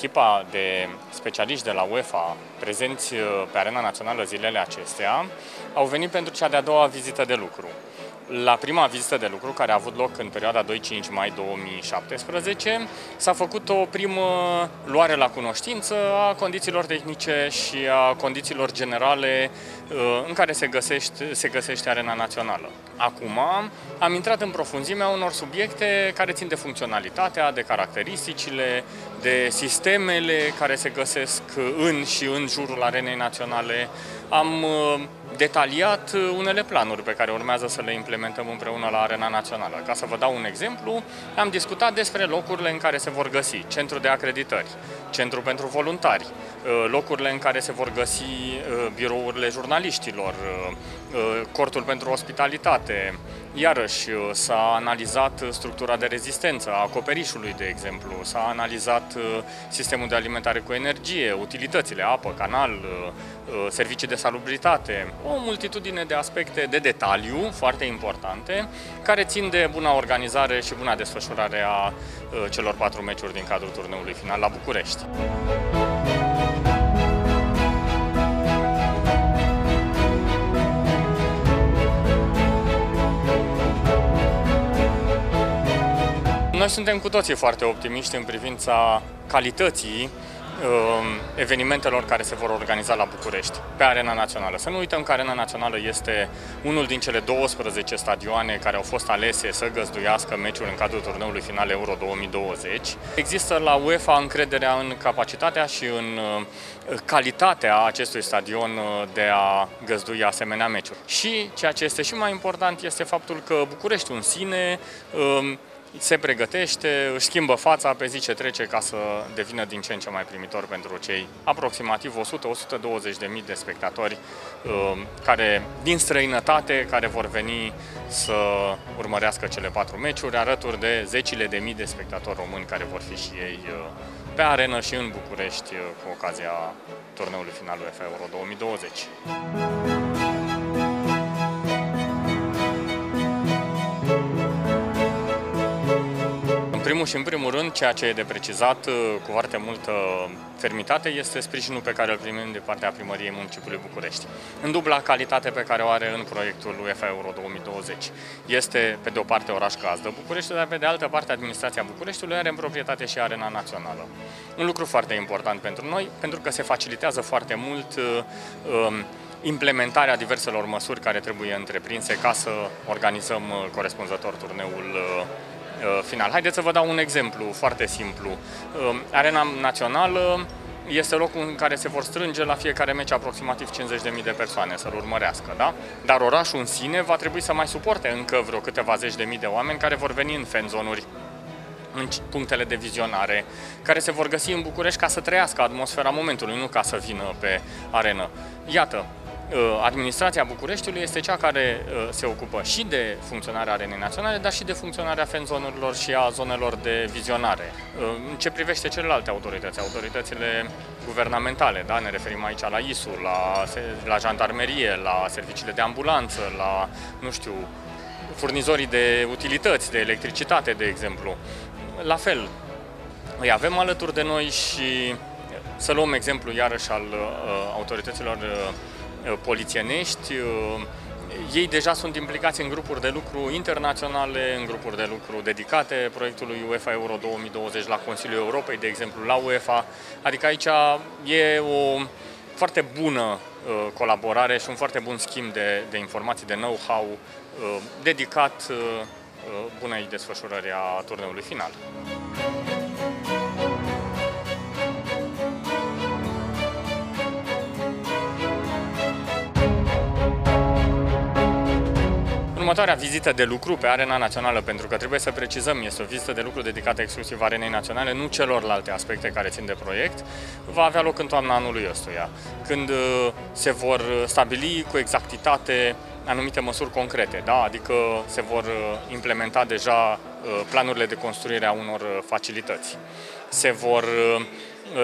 echipa de specialiști de la UEFA prezenți uh, pe arena națională zilele acestea au venit pentru cea de-a doua vizită de lucru. La prima vizită de lucru, care a avut loc în perioada 2-5 mai 2017, s-a făcut o primă luare la cunoștință a condițiilor tehnice și a condițiilor generale uh, în care se găsește, se găsește arena națională. Acum am intrat în profunzimea unor subiecte care țin de funcționalitatea, de caracteristicile, de sistemele care se găsesc în și în jurul arenei naționale. Am uh, detaliat uh, unele planuri pe care urmează să le implementăm împreună la Arena Națională. Ca să vă dau un exemplu, am discutat despre locurile în care se vor găsi centru de acreditări, centru pentru voluntari, uh, locurile în care se vor găsi uh, birourile jurnaliștilor, cortul pentru ospitalitate. Iarăși s-a analizat structura de rezistență a acoperișului, de exemplu, s-a analizat sistemul de alimentare cu energie, utilitățile, apă, canal, servicii de salubritate, o multitudine de aspecte de detaliu foarte importante care țin de buna organizare și buna desfășurare a uh, celor patru meciuri din cadrul turneului final la București. Noi suntem cu toții foarte optimiști în privința calității Um, evenimentelor care se vor organiza la București, pe Arena Națională. Să nu uităm că Arena Națională este unul din cele 12 stadioane care au fost alese să găzduiască meciuri în cadrul turneului final Euro 2020. Există la UEFA încrederea în capacitatea și în uh, calitatea acestui stadion uh, de a găzdui asemenea meciuri. Și ceea ce este și mai important este faptul că București în sine um, se pregătește, își schimbă fața pe zi ce trece ca să devină din ce în ce mai primitor pentru cei aproximativ 100-120 de mii de spectatori um, care, din străinătate care vor veni să urmărească cele patru meciuri, alături de zecile de mii de spectatori români care vor fi și ei uh, pe arenă și în București uh, cu ocazia turneului final UEFA Euro 2020. Primul și în primul rând, ceea ce e de precizat uh, cu foarte multă fermitate este sprijinul pe care îl primim de partea primăriei municipiului București. În dubla calitate pe care o are în proiectul UEFA Euro 2020. Este, pe de o parte, oraș gazdă București, dar pe de altă parte, administrația Bucureștiului are în proprietate și arena națională. Un lucru foarte important pentru noi, pentru că se facilitează foarte mult uh, um, implementarea diverselor măsuri care trebuie întreprinse ca să organizăm uh, corespunzător turneul Uh, final. Haideți să vă dau un exemplu foarte simplu. Uh, Arena Națională este locul în care se vor strânge la fiecare meci aproximativ 50.000 de persoane să-l urmărească, da? Dar orașul în sine va trebui să mai suporte încă vreo câteva zeci de mii de oameni care vor veni în fanzonuri în punctele de vizionare, care se vor găsi în București ca să trăiască atmosfera momentului, nu ca să vină pe arenă. Iată, Uh, administrația Bucureștiului este cea care uh, se ocupă și de funcționarea arenei naționale, dar și de funcționarea fanzonurilor și a zonelor de vizionare. Uh, în ce privește celelalte autorități, autoritățile guvernamentale, da? ne referim aici la ISU, la, la jandarmerie, la serviciile de ambulanță, la, nu știu, furnizorii de utilități, de electricitate, de exemplu. La fel, îi avem alături de noi și să luăm exemplu iarăși al uh, autorităților uh, Uh, polițienești, uh, ei deja sunt implicați în grupuri de lucru internaționale, în grupuri de lucru dedicate proiectului UEFA Euro 2020 la Consiliul Europei, de exemplu la UEFA. Adică aici e o foarte bună uh, colaborare și un foarte bun schimb de, de informații, de know-how dedicat bunei desfășurări a turneului final. Următoarea vizită de lucru pe Arena Națională, pentru că trebuie să precizăm, este o vizită de lucru dedicată exclusiv Arenei Naționale, nu celorlalte aspecte care țin de proiect, va avea loc în toamna anului ăstuia, când uh, se vor stabili cu exactitate anumite măsuri concrete, da? adică se vor uh, implementa deja uh, planurile de construire a unor facilități. Se vor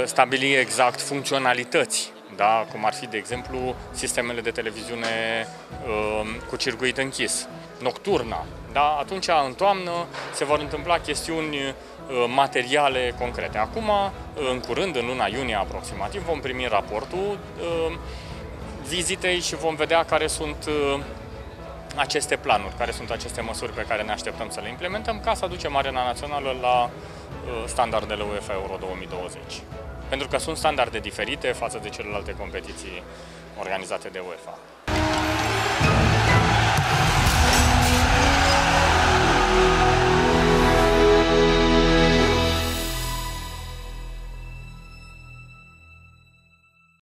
stabili exact funcționalități da? cum ar fi, de exemplu, sistemele de televiziune uh, cu circuit închis nocturna, da? atunci în toamnă se vor întâmpla chestiuni uh, materiale concrete. Acum, uh, în curând, în luna iunie aproximativ, vom primi raportul uh, vizitei și vom vedea care sunt aceste planuri, care sunt aceste măsuri pe care ne așteptăm să le implementăm ca să aducem Arena Națională la standardele UEFA Euro 2020 pentru că sunt standarde diferite față de celelalte competiții organizate de UEFA.